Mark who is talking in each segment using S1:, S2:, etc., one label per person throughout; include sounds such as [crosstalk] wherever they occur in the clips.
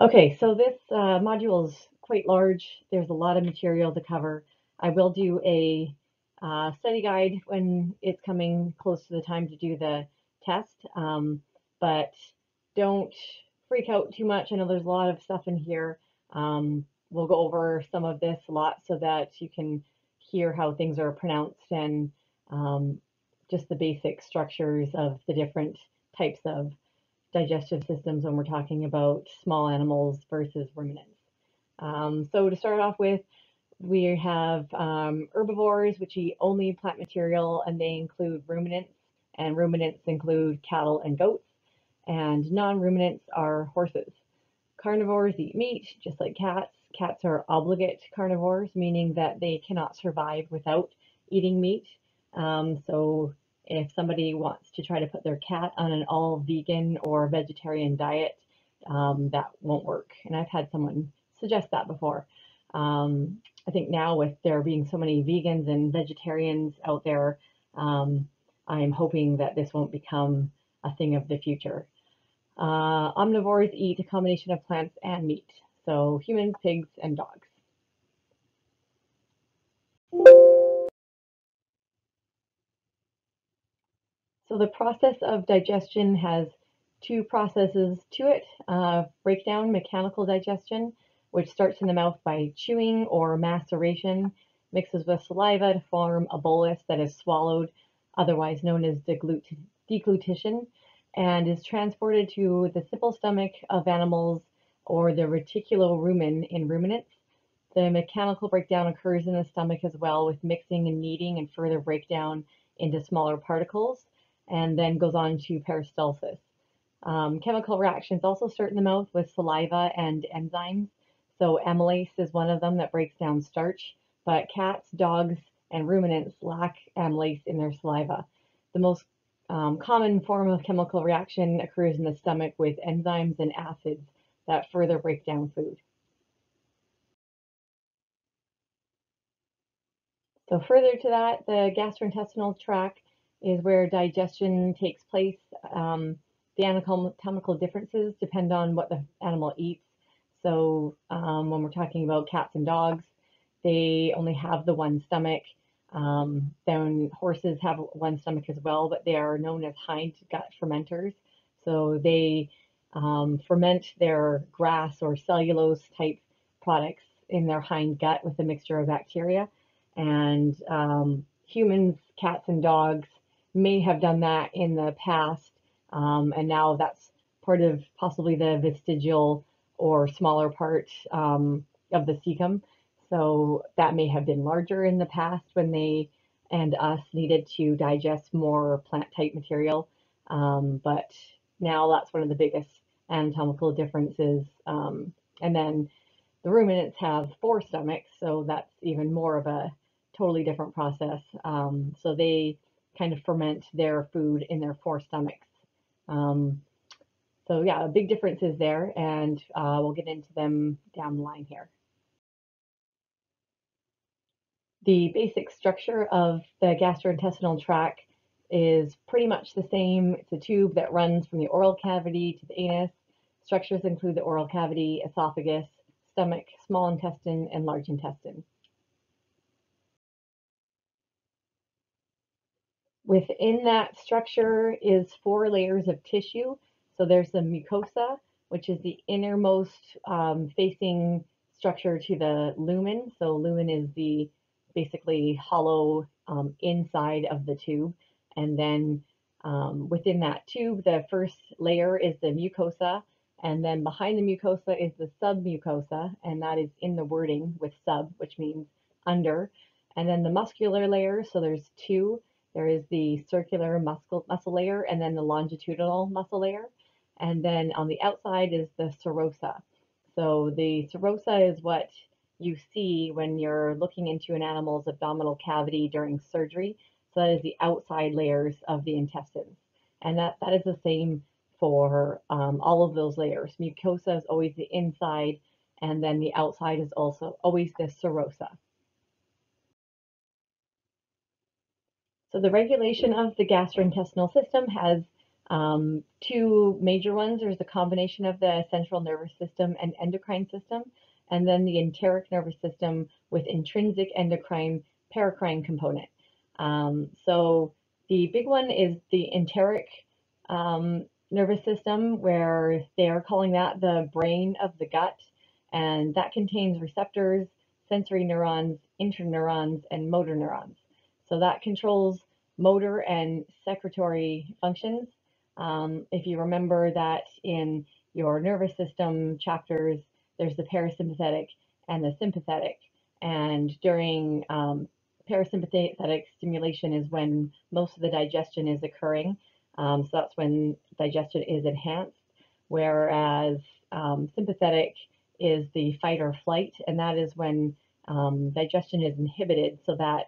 S1: Okay, so this uh, module is quite large. There's a lot of material to cover. I will do a uh, study guide when it's coming close to the time to do the test, um, but don't freak out too much. I know there's a lot of stuff in here. Um, we'll go over some of this a lot so that you can hear how things are pronounced and um, just the basic structures of the different types of digestive systems when we're talking about small animals versus ruminants. Um, so to start off with, we have um, herbivores, which eat only plant material, and they include ruminants, and ruminants include cattle and goats, and non-ruminants are horses. Carnivores eat meat, just like cats. Cats are obligate carnivores, meaning that they cannot survive without eating meat. Um, so if somebody wants to try to put their cat on an all vegan or vegetarian diet, um, that won't work. And I've had someone suggest that before. Um, I think now with there being so many vegans and vegetarians out there, um, I'm hoping that this won't become a thing of the future. Uh, omnivores eat a combination of plants and meat, so humans, pigs, and dogs. The process of digestion has two processes to it. Uh, breakdown, mechanical digestion, which starts in the mouth by chewing or maceration, mixes with saliva to form a bolus that is swallowed, otherwise known as deglutition, and is transported to the simple stomach of animals or the reticulorumen in ruminants. The mechanical breakdown occurs in the stomach as well with mixing and kneading and further breakdown into smaller particles and then goes on to peristalsis. Um, chemical reactions also start in the mouth with saliva and enzymes. So amylase is one of them that breaks down starch, but cats, dogs, and ruminants lack amylase in their saliva. The most um, common form of chemical reaction occurs in the stomach with enzymes and acids that further break down food. So further to that, the gastrointestinal tract is where digestion takes place. Um, the anatomical differences depend on what the animal eats. So um, when we're talking about cats and dogs, they only have the one stomach. Um, then horses have one stomach as well, but they are known as hind gut fermenters. So they um, ferment their grass or cellulose type products in their hind gut with a mixture of bacteria. And um, humans, cats, and dogs may have done that in the past, um, and now that's part of possibly the vestigial or smaller part um, of the cecum. So that may have been larger in the past when they and us needed to digest more plant type material. Um, but now that's one of the biggest anatomical differences. Um, and then the ruminants have four stomachs, so that's even more of a totally different process. Um, so they kind of ferment their food in their four stomachs. Um, so yeah, a big difference is there, and uh, we'll get into them down the line here. The basic structure of the gastrointestinal tract is pretty much the same. It's a tube that runs from the oral cavity to the anus. Structures include the oral cavity, esophagus, stomach, small intestine, and large intestine. Within that structure is four layers of tissue. So there's the mucosa, which is the innermost um, facing structure to the lumen. So lumen is the basically hollow um, inside of the tube. And then um, within that tube, the first layer is the mucosa. And then behind the mucosa is the submucosa, and that is in the wording with sub, which means under. And then the muscular layer, so there's two. There is the circular muscle, muscle layer and then the longitudinal muscle layer. And then on the outside is the serosa. So the serosa is what you see when you're looking into an animal's abdominal cavity during surgery. So that is the outside layers of the intestines. And that, that is the same for um, all of those layers. Mucosa is always the inside, and then the outside is also always the serosa. So the regulation of the gastrointestinal system has Um, two major ones, there's a combination of the central nervous system and endocrine system, and then the enteric nervous system with intrinsic endocrine paracrine component. Um, so the big one is the enteric um, nervous system, where they are calling that the brain of the gut, and that contains receptors, sensory neurons, interneurons, and motor neurons. So that controls motor and secretory functions. Um, if you remember that in your nervous system chapters, there's the parasympathetic and the sympathetic. And during um, parasympathetic stimulation is when most of the digestion is occurring. Um, so that's when digestion is enhanced. Whereas um, sympathetic is the fight or flight, and that is when um, digestion is inhibited so that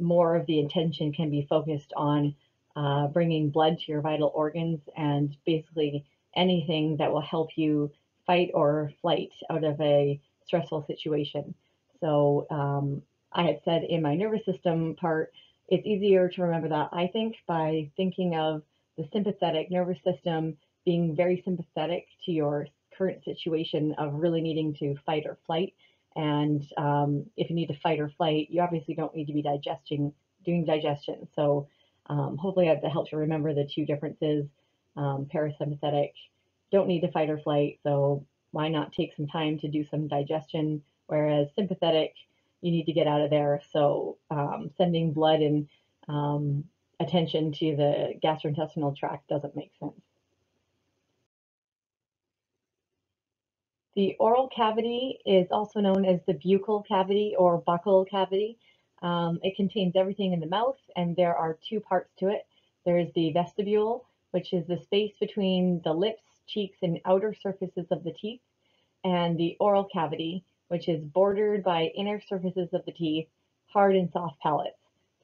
S1: more of the attention can be focused on uh, bringing blood to your vital organs and basically anything that will help you fight or flight out of a stressful situation. So um, I had said in my nervous system part, it's easier to remember that, I think, by thinking of the sympathetic nervous system being very sympathetic to your current situation of really needing to fight or flight. And um, if you need to fight or flight, you obviously don't need to be digesting, doing digestion. So um, hopefully that helps you remember the two differences. Um, parasympathetic, don't need to fight or flight, so why not take some time to do some digestion? Whereas sympathetic, you need to get out of there. So um, sending blood and um, attention to the gastrointestinal tract doesn't make sense. The oral cavity is also known as the buccal cavity or buccal cavity. Um, it contains everything in the mouth, and there are two parts to it. There's the vestibule, which is the space between the lips, cheeks, and outer surfaces of the teeth, and the oral cavity, which is bordered by inner surfaces of the teeth, hard and soft palates.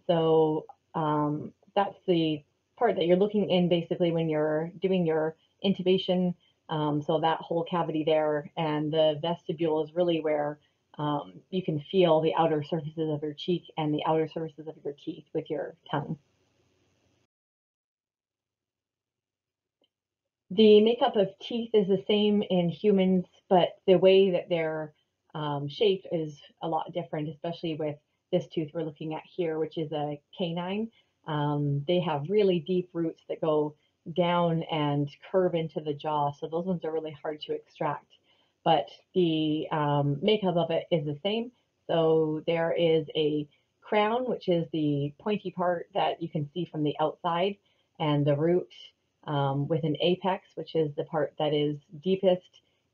S1: So um, that's the part that you're looking in basically when you're doing your intubation um, so that whole cavity there and the vestibule is really where um, you can feel the outer surfaces of your cheek and the outer surfaces of your teeth with your tongue. The makeup of teeth is the same in humans, but the way that they're um, shaped is a lot different, especially with this tooth we're looking at here, which is a canine. Um, they have really deep roots that go down and curve into the jaw. So those ones are really hard to extract. But the um, makeup of it is the same. So there is a crown, which is the pointy part that you can see from the outside, and the root um, with an apex, which is the part that is deepest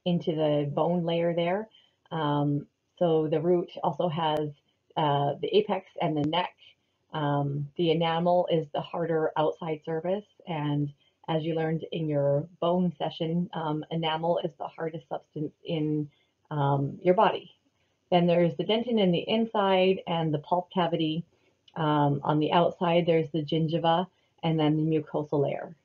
S1: into the bone layer there. Um, so the root also has uh, the apex and the neck. Um, the enamel is the harder outside surface, and as you learned in your bone session, um, enamel is the hardest substance in um, your body. Then there's the dentin in the inside and the pulp cavity. Um, on the outside, there's the gingiva and then the mucosal layer.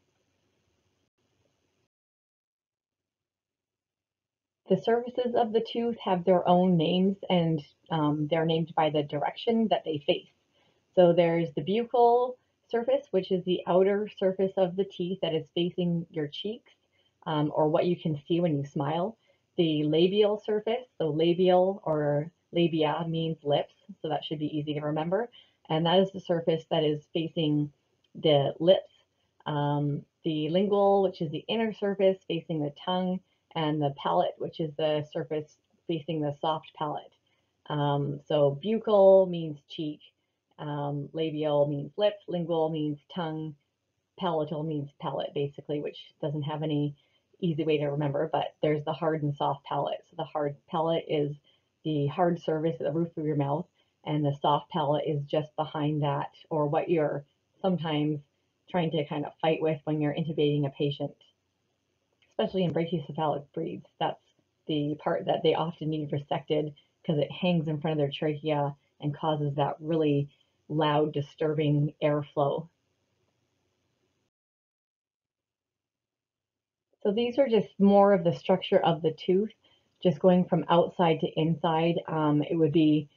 S1: The surfaces of the tooth have their own names and um, they're named by the direction that they face. So there's the buccal, surface, which is the outer surface of the teeth that is facing your cheeks um, or what you can see when you smile. The labial surface, so labial or labia means lips, so that should be easy to remember. And that is the surface that is facing the lips. Um, the lingual, which is the inner surface facing the tongue, and the palate, which is the surface facing the soft palate. Um, so buccal means cheek, um, labial means lips, lingual means tongue, palatal means palate, basically, which doesn't have any easy way to remember, but there's the hard and soft palate. So the hard palate is the hard surface the roof of your mouth, and the soft palate is just behind that, or what you're sometimes trying to kind of fight with when you're intubating a patient, especially in brachycephalic breeds. That's the part that they often need resected because it hangs in front of their trachea and causes that really loud, disturbing airflow. So these are just more of the structure of the tooth, just going from outside to inside. Um, it would be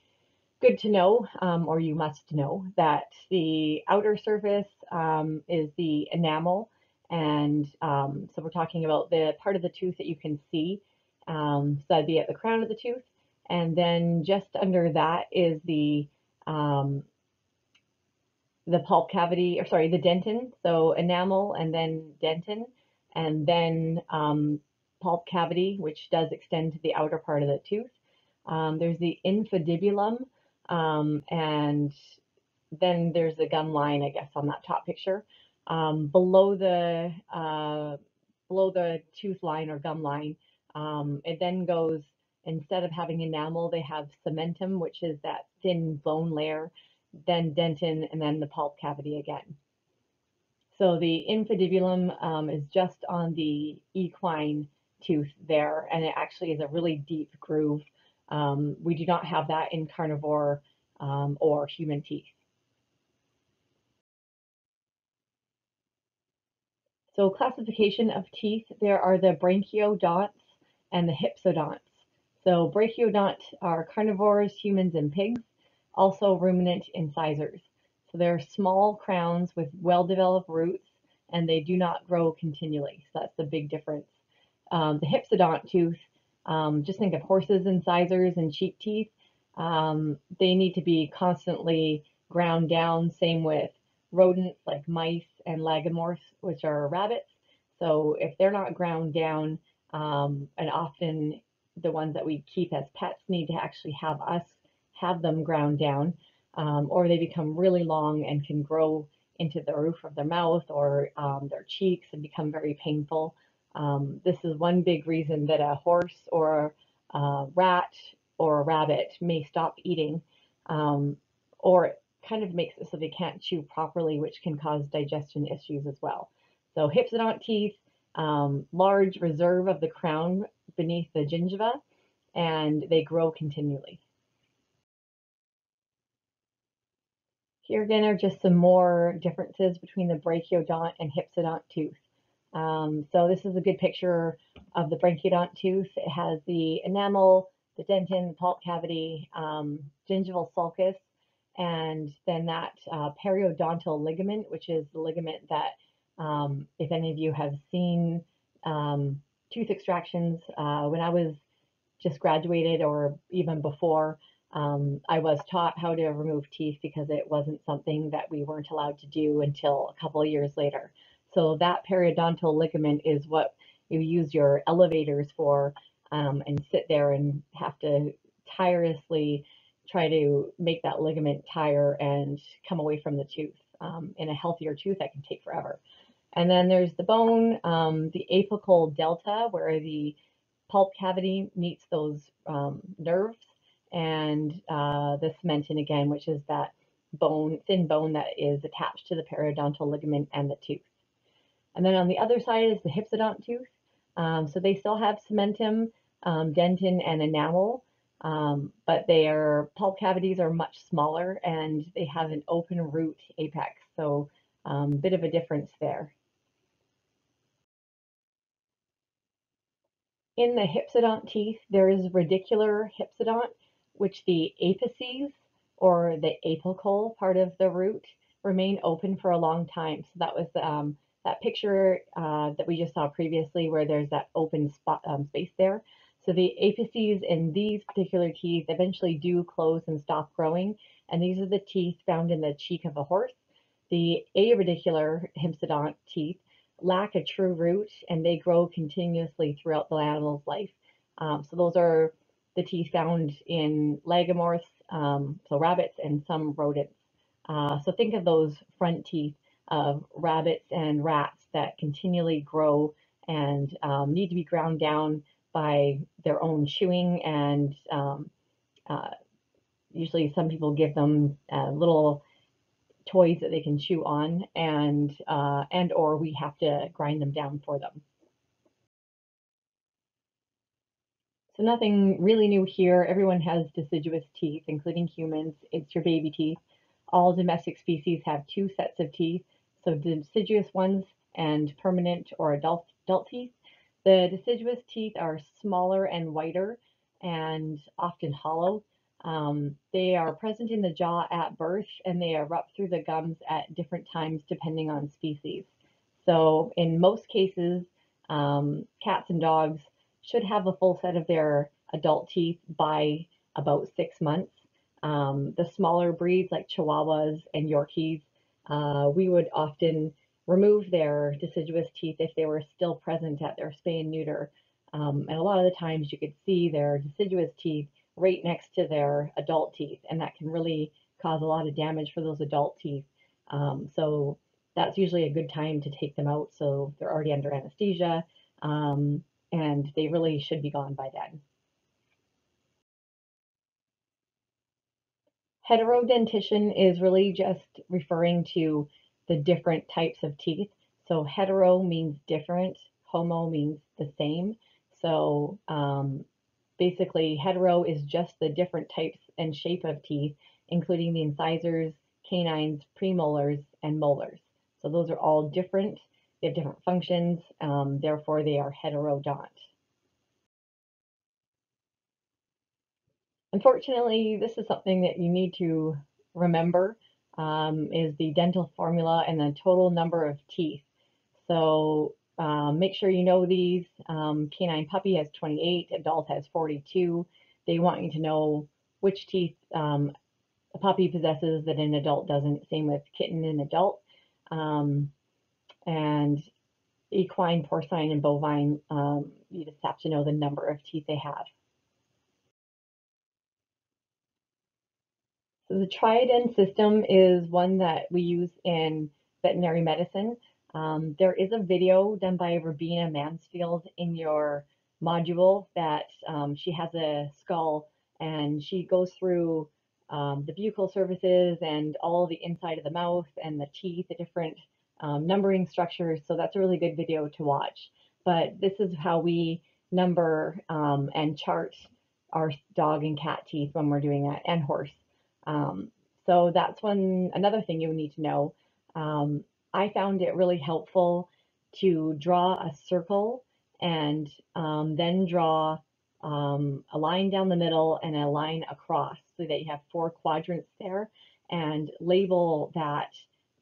S1: good to know, um, or you must know, that the outer surface um, is the enamel, And um, so we're talking about the part of the tooth that you can see. Um, so that'd be at the crown of the tooth. And then just under that is the um, the pulp cavity, or sorry, the dentin. So enamel and then dentin, and then um, pulp cavity, which does extend to the outer part of the tooth. Um, there's the infundibulum, um, and then there's the gum line, I guess, on that top picture. Um, below the uh, below the tooth line or gum line, um, it then goes instead of having enamel, they have cementum, which is that thin bone layer, then dentin, and then the pulp cavity again. So the infundibulum um, is just on the equine tooth there, and it actually is a really deep groove. Um, we do not have that in carnivore um, or human teeth. So classification of teeth, there are the brachiodonts and the hypsodonts. So brachiodont are carnivores, humans, and pigs, also ruminant incisors. So they're small crowns with well-developed roots, and they do not grow continually. So that's the big difference. Um, the hypsodont tooth, um, just think of horses, incisors, and sheep teeth. Um, they need to be constantly ground down. Same with rodents like mice and lagomorphs, which are rabbits. So if they're not ground down, um, and often the ones that we keep as pets need to actually have us have them ground down, um, or they become really long and can grow into the roof of their mouth or um, their cheeks and become very painful. Um, this is one big reason that a horse or a rat or a rabbit may stop eating, um, or it kind of makes it so they can't chew properly, which can cause digestion issues as well. So hypsodont teeth, um, large reserve of the crown beneath the gingiva, and they grow continually. Here again are just some more differences between the brachiodont and hypsodont tooth. Um, so this is a good picture of the brachiodont tooth. It has the enamel, the dentin, the pulp cavity, um, gingival sulcus, and then that uh, periodontal ligament, which is the ligament that, um, if any of you have seen um, tooth extractions, uh, when I was just graduated or even before, um, I was taught how to remove teeth because it wasn't something that we weren't allowed to do until a couple of years later. So that periodontal ligament is what you use your elevators for um, and sit there and have to tirelessly try to make that ligament tire and come away from the tooth. Um, in a healthier tooth, that can take forever. And then there's the bone, um, the apical delta, where the pulp cavity meets those um, nerves and uh, the cementum again, which is that bone, thin bone that is attached to the periodontal ligament and the tooth. And then on the other side is the hypsodont tooth. Um, so they still have cementum, um, dentin, and enamel, um, but their pulp cavities are much smaller and they have an open root apex. So a um, bit of a difference there. In the hypsodont teeth, there is radicular hypsodont, which the apices or the apical part of the root remain open for a long time. So that was um, that picture uh, that we just saw previously where there's that open spot um, space there. So the apices in these particular teeth eventually do close and stop growing. And these are the teeth found in the cheek of a horse. The aradicular hypsodont teeth lack a true root and they grow continuously throughout the animal's life. Um, so those are the teeth found in lagomorphs, um, so rabbits, and some rodents. Uh, so think of those front teeth of rabbits and rats that continually grow and um, need to be ground down by their own chewing and um, uh, usually some people give them uh, little toys that they can chew on and uh, and or we have to grind them down for them. So nothing really new here. Everyone has deciduous teeth, including humans. It's your baby teeth. All domestic species have two sets of teeth, so deciduous ones and permanent or adult, adult teeth. The deciduous teeth are smaller and whiter and often hollow. Um, they are present in the jaw at birth and they erupt through the gums at different times depending on species. So in most cases, um, cats and dogs should have a full set of their adult teeth by about six months. Um, the smaller breeds like Chihuahuas and Yorkies, uh, we would often remove their deciduous teeth if they were still present at their spay and neuter. Um, and a lot of the times you could see their deciduous teeth right next to their adult teeth, and that can really cause a lot of damage for those adult teeth. Um, so that's usually a good time to take them out so they're already under anesthesia um, and they really should be gone by then. Heterodentition is really just referring to the different types of teeth. So hetero means different, homo means the same. So um, basically hetero is just the different types and shape of teeth, including the incisors, canines, premolars, and molars. So those are all different. They have different functions, um, therefore they are heterodont. Unfortunately, this is something that you need to remember um, is the dental formula and the total number of teeth. So um, make sure you know these. Um, canine puppy has 28, adult has 42. They want you to know which teeth um, a puppy possesses that an adult doesn't. Same with kitten and adult. Um, and equine, porcine, and bovine, um, you just have to know the number of teeth they have. So the Triadan system is one that we use in veterinary medicine. Um, there is a video done by Rabina Mansfield in your module that um, she has a skull and she goes through um, the buccal surfaces and all the inside of the mouth and the teeth, the different um, numbering structures. So that's a really good video to watch. But this is how we number um, and chart our dog and cat teeth when we're doing that and horse. Um, so that's one another thing you need to know. Um, I found it really helpful to draw a circle and um, then draw um, a line down the middle and a line across so that you have four quadrants there and label that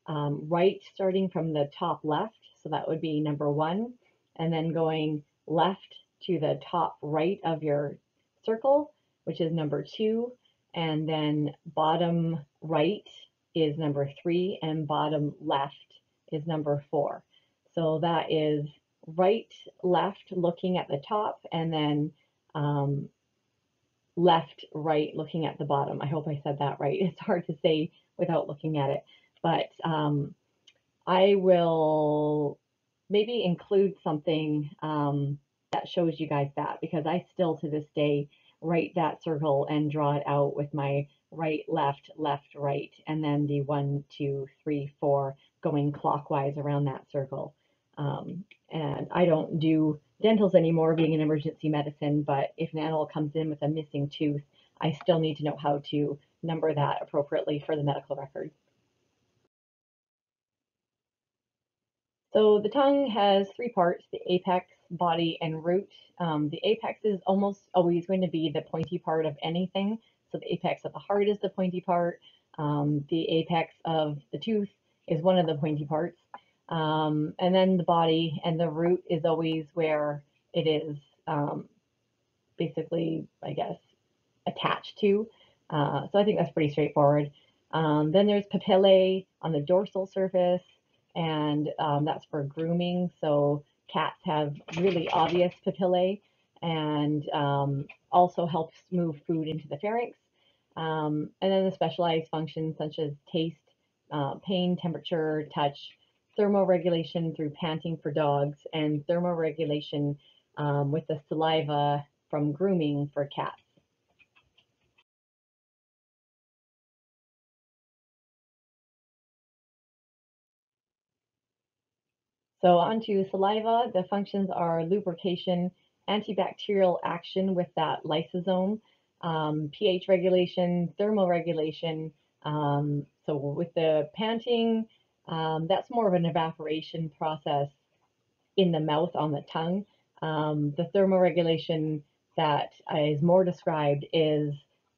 S1: um, right starting from the top left. So that would be number one and then going left to the top right of your circle, which is number two. And then bottom right is number three and bottom left is number four. So that is right, left, looking at the top, and then um, left, right, looking at the bottom. I hope I said that right. [laughs] It's hard to say without looking at it, but um, I will maybe include something um, that shows you guys that because I still to this day write that circle and draw it out with my right, left, left, right, and then the one, two, three, four going clockwise around that circle. Um, and I don't do dentals anymore being an emergency medicine, but if an animal comes in with a missing tooth, I still need to know how to number that appropriately for the medical record. So the tongue has three parts, the apex, body, and root. Um, the apex is almost always going to be the pointy part of anything. So the apex of the heart is the pointy part. Um, the apex of the tooth is one of the pointy parts. Um, and then the body and the root is always where it is um, basically, I guess, attached to. Uh, so I think that's pretty straightforward. Um, then there's papillae on the dorsal surface, and um, that's for grooming. So cats have really obvious papillae and um, also helps move food into the pharynx. Um, and then the specialized functions such as taste, uh, pain, temperature, touch, thermoregulation through panting for dogs, and thermoregulation um, with the saliva from grooming for cats. So onto saliva, the functions are lubrication, antibacterial action with that lysozyme, um, pH regulation, thermoregulation. Um, so with the panting, um, that's more of an evaporation process in the mouth on the tongue. Um, the thermoregulation that is more described is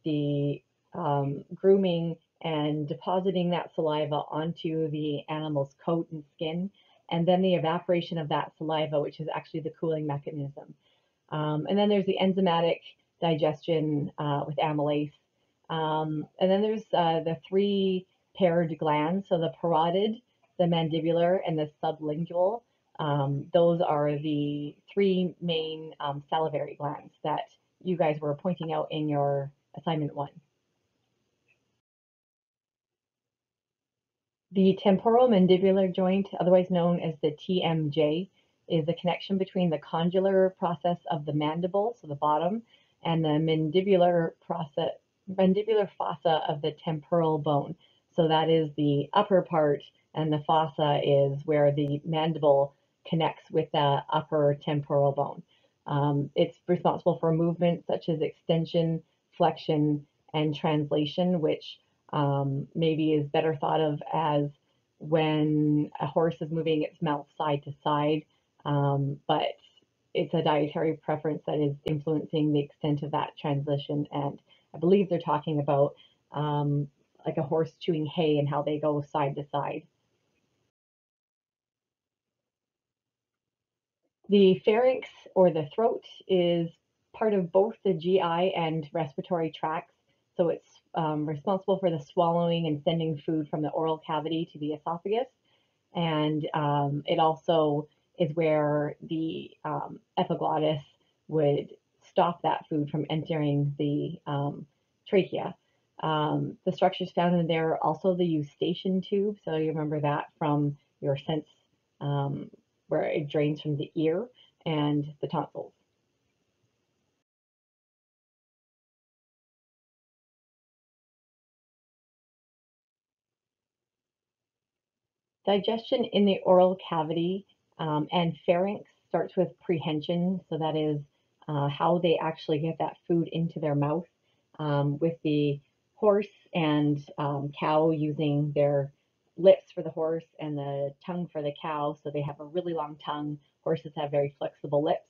S1: the um, grooming and depositing that saliva onto the animal's coat and skin and then the evaporation of that saliva, which is actually the cooling mechanism. Um, and then there's the enzymatic digestion uh, with amylase. Um, and then there's uh, the three paired glands, so the parotid, the mandibular, and the sublingual. Um, those are the three main um, salivary glands that you guys were pointing out in your assignment one. The temporal mandibular joint, otherwise known as the TMJ, is the connection between the condylar process of the mandible, so the bottom, and the mandibular process, mandibular fossa of the temporal bone. So that is the upper part, and the fossa is where the mandible connects with the upper temporal bone. Um, it's responsible for movements such as extension, flexion, and translation, which um, maybe is better thought of as when a horse is moving its mouth side to side, um, but it's a dietary preference that is influencing the extent of that transition. And I believe they're talking about um, like a horse chewing hay and how they go side to side. The pharynx or the throat is part of both the GI and respiratory tracts. So it's um, responsible for the swallowing and sending food from the oral cavity to the esophagus. And um, it also is where the um, epiglottis would stop that food from entering the um, trachea. Um, the structures found in there are also the eustachian tube. So you remember that from your sense um, where it drains from the ear and the tonsils. Digestion in the oral cavity um, and pharynx starts with prehension, so that is uh, how they actually get that food into their mouth. Um, with the horse and um, cow using their lips for the horse and the tongue for the cow, so they have a really long tongue. Horses have very flexible lips.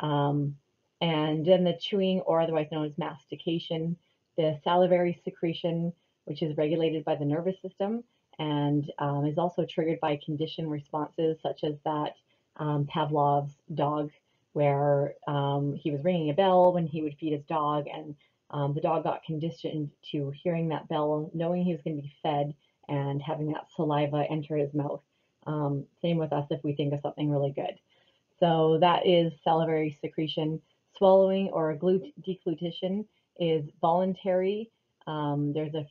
S1: Um, and then the chewing, or otherwise known as mastication, the salivary secretion, which is regulated by the nervous system, and um, is also triggered by condition responses such as that um, Pavlov's dog, where um, he was ringing a bell when he would feed his dog, and um, the dog got conditioned to hearing that bell, knowing he was going to be fed, and having that saliva enter his mouth. Um, same with us if we think of something really good. So that is salivary secretion. Swallowing or deglutition is voluntary um, there's a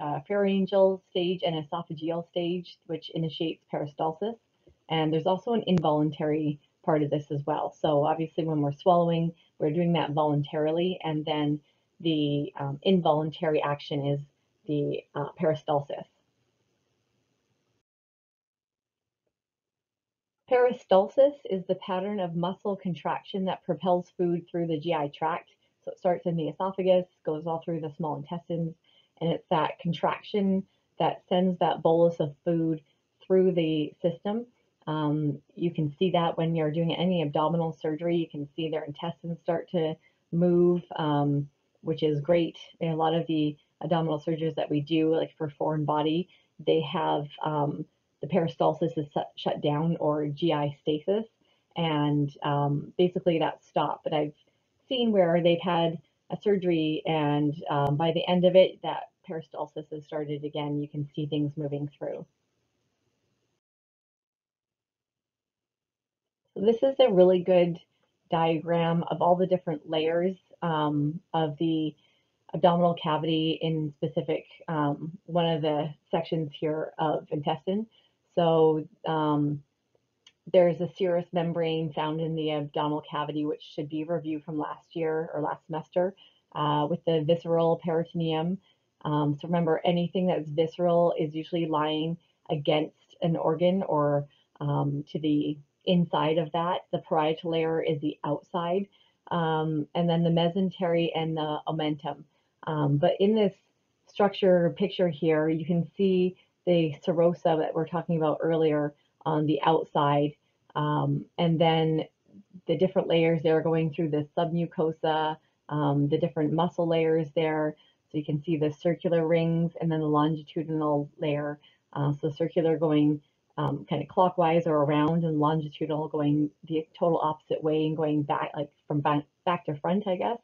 S1: uh, pharyngeal stage and esophageal stage, which initiates peristalsis. And there's also an involuntary part of this as well. So obviously when we're swallowing, we're doing that voluntarily. And then the um, involuntary action is the uh, peristalsis. Peristalsis is the pattern of muscle contraction that propels food through the GI tract so it starts in the esophagus, goes all through the small intestines, and it's that contraction that sends that bolus of food through the system. Um, you can see that when you're doing any abdominal surgery, you can see their intestines start to move, um, which is great. A lot of the abdominal surgeries that we do, like for foreign body, they have um, the peristalsis is shut down or GI stasis, and um, basically that's stopped. But I've seen where they've had a surgery and um, by the end of it, that peristalsis has started again. You can see things moving through. So this is a really good diagram of all the different layers um, of the abdominal cavity in specific um, one of the sections here of intestine. So um, there's a serous membrane found in the abdominal cavity, which should be reviewed from last year or last semester uh, with the visceral peritoneum. Um, so remember, anything that's visceral is usually lying against an organ or um, to the inside of that. The parietal layer is the outside, um, and then the mesentery and the omentum. Um, but in this structure picture here, you can see the serosa that we're talking about earlier on the outside. Um, and then the different layers there are going through the submucosa, um, the different muscle layers there. So you can see the circular rings and then the longitudinal layer. Uh, so circular going um, kind of clockwise or around and longitudinal going the total opposite way and going back like from back, back to front, I guess.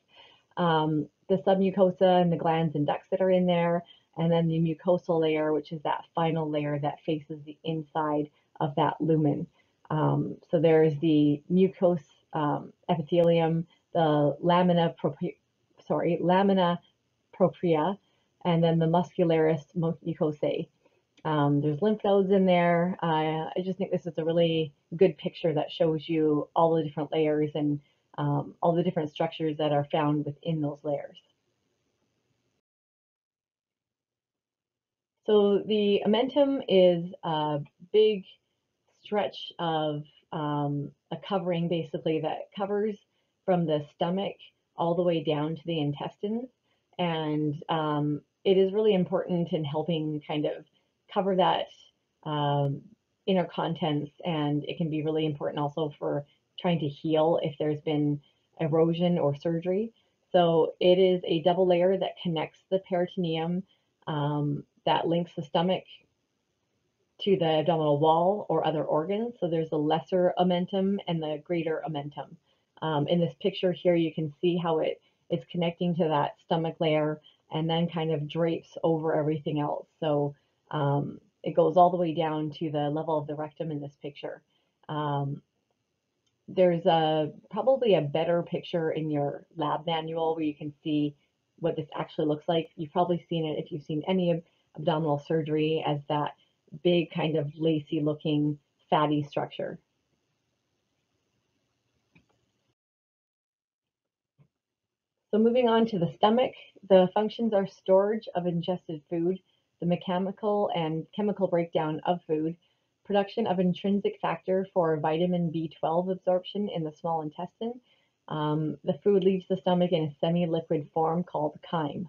S1: Um, the submucosa and the glands and ducts that are in there, and then the mucosal layer, which is that final layer that faces the inside of that lumen. Um, so there's the mucous um, epithelium, the lamina propria, sorry, lamina propria, and then the muscularis mucosae. Um, there's lymph nodes in there. Uh, I just think this is a really good picture that shows you all the different layers and um, all the different structures that are found within those layers. So the omentum is a big stretch of um, a covering basically that covers from the stomach all the way down to the intestines. And um, it is really important in helping kind of cover that um, inner contents. And it can be really important also for trying to heal if there's been erosion or surgery. So it is a double layer that connects the peritoneum um, that links the stomach to the abdominal wall or other organs. So there's a lesser omentum and the greater omentum. Um, in this picture here, you can see how it is connecting to that stomach layer and then kind of drapes over everything else. So um, it goes all the way down to the level of the rectum in this picture. Um, there's a probably a better picture in your lab manual where you can see what this actually looks like. You've probably seen it if you've seen any abdominal surgery as that big kind of lacy looking fatty structure. So moving on to the stomach, the functions are storage of ingested food, the mechanical and chemical breakdown of food, production of intrinsic factor for vitamin B12 absorption in the small intestine. Um, the food leaves the stomach in a semi-liquid form called chyme.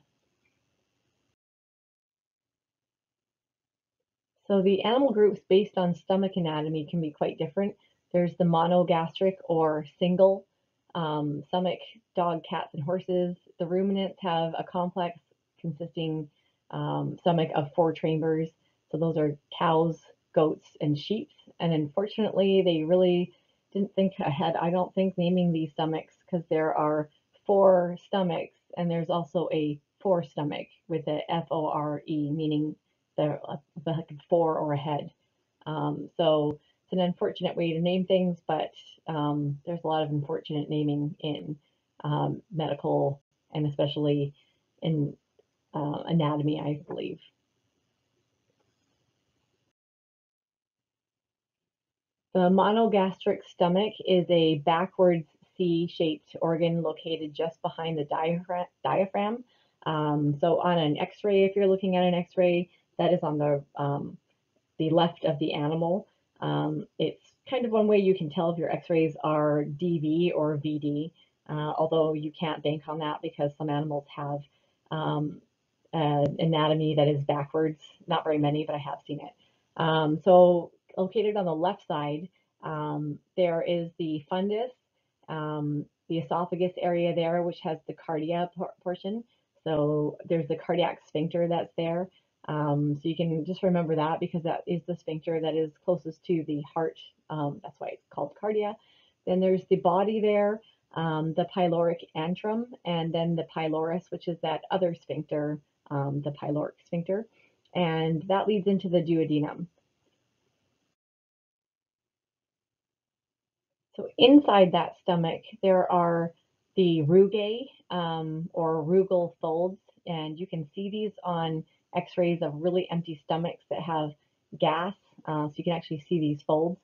S1: So the animal groups based on stomach anatomy can be quite different. There's the monogastric or single um, stomach, dog, cats, and horses. The ruminants have a complex consisting um, stomach of four chambers. So those are cows, goats, and sheep. And unfortunately, they really didn't think ahead, I don't think, naming these stomachs because there are four stomachs and there's also a four stomach with a F-O-R-E, meaning the, the four or ahead. Um, so it's an unfortunate way to name things, but um, there's a lot of unfortunate naming in um, medical and especially in uh, anatomy, I believe. The monogastric stomach is a backwards C-shaped organ located just behind the diaphragm. Um, so on an x-ray, if you're looking at an x-ray, that is on the, um, the left of the animal. Um, it's kind of one way you can tell if your x-rays are DV or VD, uh, although you can't bank on that because some animals have um, anatomy that is backwards. Not very many, but I have seen it. Um, so located on the left side, um, there is the fundus, um, the esophagus area there, which has the cardia por portion. So there's the cardiac sphincter that's there. Um, so you can just remember that because that is the sphincter that is closest to the heart. Um, that's why it's called cardia. Then there's the body there, um, the pyloric antrum, and then the pylorus, which is that other sphincter, um, the pyloric sphincter. And that leads into the duodenum. So inside that stomach, there are the rugae um, or rugal folds, and you can see these on x-rays of really empty stomachs that have gas. Uh, so you can actually see these folds.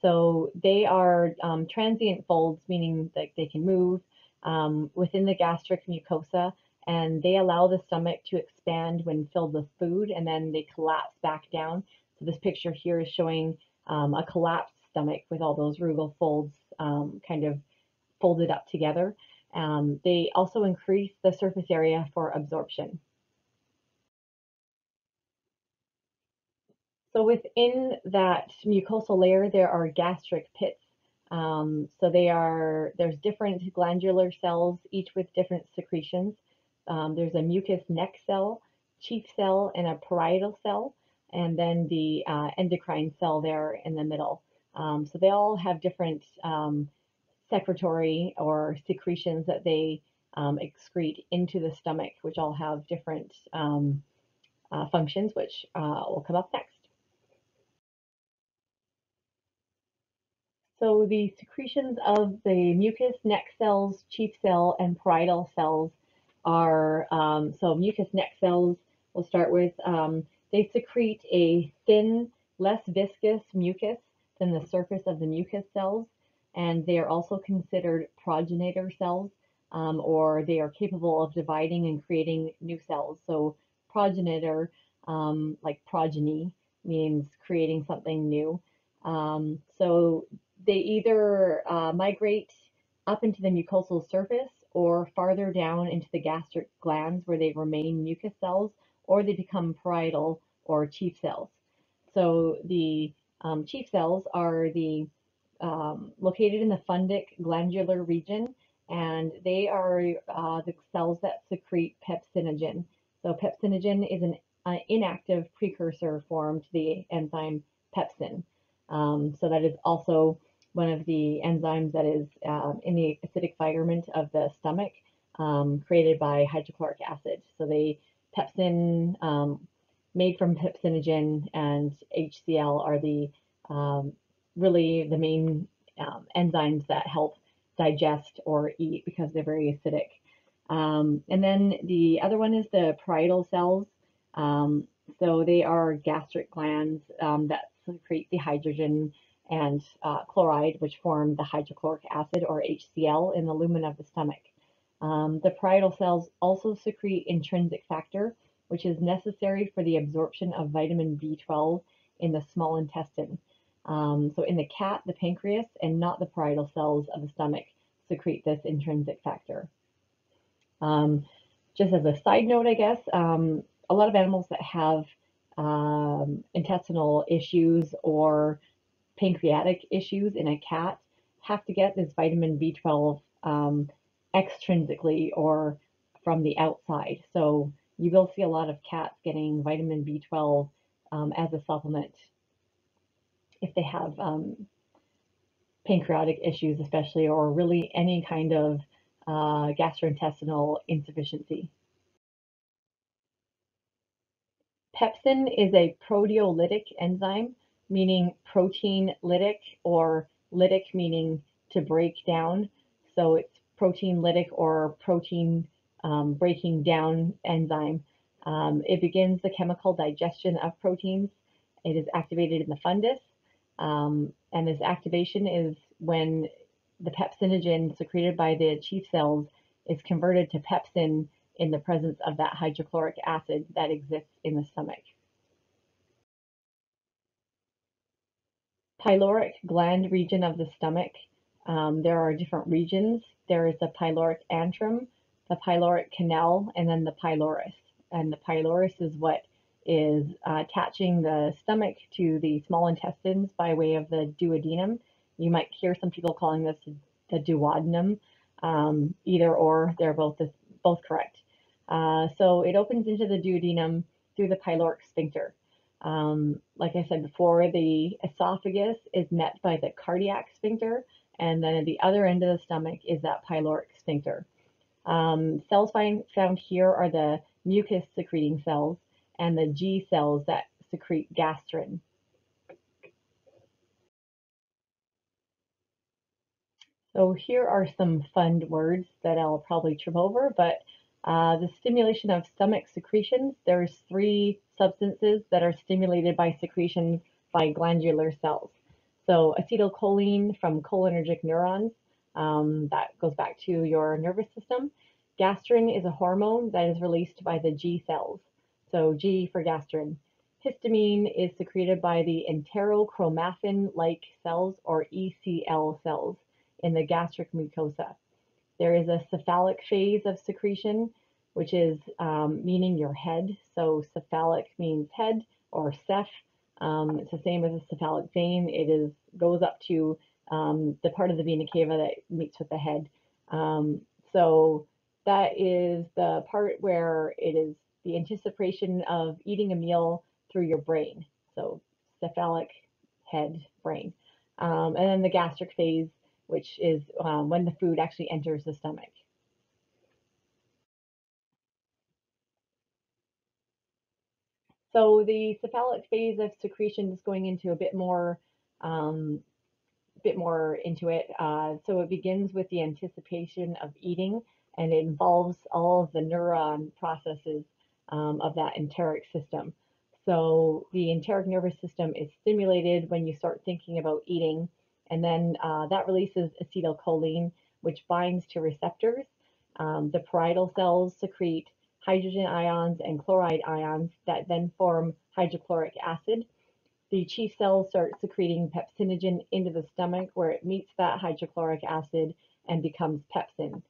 S1: So they are um, transient folds, meaning that they can move um, within the gastric mucosa and they allow the stomach to expand when filled with food and then they collapse back down. So this picture here is showing um, a collapsed stomach with all those rugal folds um, kind of folded up together. Um, they also increase the surface area for absorption. So within that mucosal layer, there are gastric pits. Um, so they are, there's different glandular cells, each with different secretions. Um, there's a mucous neck cell, chief cell, and a parietal cell. and then the uh, endocrine cell there in the middle. Um, so they all have different um, secretory or secretions that they um, excrete into the stomach, which all have different um, uh, functions, which uh, will come up next. So the secretions of the mucus, neck cells, chief cell, and parietal cells are, um, so mucus neck cells, we'll start with, um, they secrete a thin, less viscous mucus than the surface of the mucus cells, and they are also considered progenitor cells, um, or they are capable of dividing and creating new cells. So progenitor, um, like progeny, means creating something new. Um, so they either uh, migrate up into the mucosal surface or farther down into the gastric glands where they remain mucus cells, or they become parietal or chief cells. So the um, chief cells are the um, located in the fundic glandular region, and they are uh, the cells that secrete pepsinogen. So pepsinogen is an uh, inactive precursor form to the enzyme pepsin. Um, so that is also one of the enzymes that is um, in the acidic environment of the stomach um, created by hydrochloric acid. So they pepsin um, made from pepsinogen and HCl are the um, really the main um, enzymes that help digest or eat because they're very acidic. Um, and then the other one is the parietal cells. so they are gastric glands that secrete the hydrogen and uh, chloride, which form the hydrochloric acid or HCl in the lumen of the stomach. Um, the parietal cells also secrete intrinsic factor, which is necessary for the absorption of vitamin B12 in the small intestine. Um, so in the cat, the pancreas, and not the parietal cells of the stomach secrete this intrinsic factor. Um, just as a side note, I guess, um, a lot of animals that have um, intestinal issues or pancreatic issues in a cat have to get this vitamin B12 um, extrinsically or from the outside. So you will see a lot of cats getting vitamin B12 um, as a supplement if they have um, pancreatic issues, especially, or really any kind of uh, gastrointestinal insufficiency. Pepsin is a proteolytic enzyme meaning protein lytic or lytic meaning to break down. So it's protein lytic or protein um, breaking down enzyme. Um, it begins the chemical digestion of proteins. It is activated in the fundus. Um, and this activation is when the pepsinogen secreted by the chief cells is converted to pepsin in the presence of that hydrochloric acid that exists in the stomach. Pyloric gland region of the stomach. Um, there are different regions. There is the pyloric antrum, the pyloric canal, and then the pylorus. And the pylorus is what is uh, attaching the stomach to the small intestines by way of the duodenum. You might hear some people calling this the duodenum. Um, either or, they're both both correct. Uh, so it opens into the duodenum through the pyloric sphincter. Um, like I said before, the esophagus is met by the cardiac sphincter, and then at the other end of the stomach is that pyloric sphincter. Um, cells find, found here are the mucus secreting cells and the G cells that secrete gastrin. So here are some fun words that I'll probably trip over, but uh, the stimulation of stomach secretions, there's three substances that are stimulated by secretion by glandular cells. So acetylcholine from cholinergic neurons, um, that goes back to your nervous system. Gastrin is a hormone that is released by the G cells. So G for gastrin. Histamine is secreted by the enterochromaffin-like cells or ECL cells in the gastric mucosa. There is a cephalic phase of secretion, which is um, meaning your head. So cephalic means head or ceph. Um, it's the same as a cephalic vein. It is goes up to um, the part of the vena cava that meets with the head. Um, so that is the part where it is the anticipation of eating a meal through your brain. So cephalic head brain. Um, and then the gastric phase, which is um, when the food actually enters the stomach. So the cephalic phase of secretion is going into a bit more, um, bit more into it. Uh, so it begins with the anticipation of eating, and it involves all of the neuron processes um, of that enteric system. So the enteric nervous system is stimulated when you start thinking about eating, and then uh, that releases acetylcholine, which binds to receptors. Um, the parietal cells secrete hydrogen ions and chloride ions that then form hydrochloric acid. The chief cells start secreting pepsinogen into the stomach where it meets that hydrochloric acid and becomes pepsin.